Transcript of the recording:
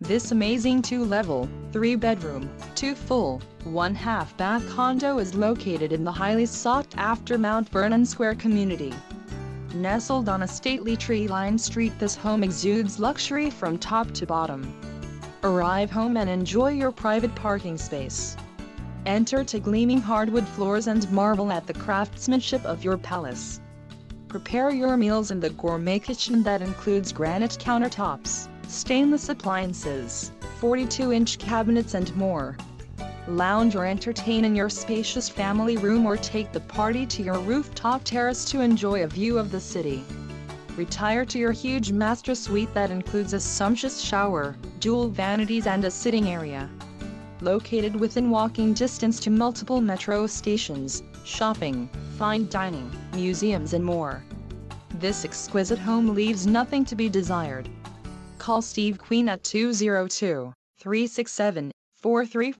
This amazing two-level, three-bedroom, two-full, one-half-bath condo is located in the highly sought-after Mount Vernon Square community. Nestled on a stately tree-lined street this home exudes luxury from top to bottom. Arrive home and enjoy your private parking space. Enter to gleaming hardwood floors and marvel at the craftsmanship of your palace. Prepare your meals in the gourmet kitchen that includes granite countertops, stainless appliances, 42-inch cabinets and more. Lounge or entertain in your spacious family room or take the party to your rooftop terrace to enjoy a view of the city. Retire to your huge master suite that includes a sumptuous shower, dual vanities and a sitting area. Located within walking distance to multiple metro stations, shopping, fine dining, museums and more. This exquisite home leaves nothing to be desired. Call Steve Queen at 202 367 43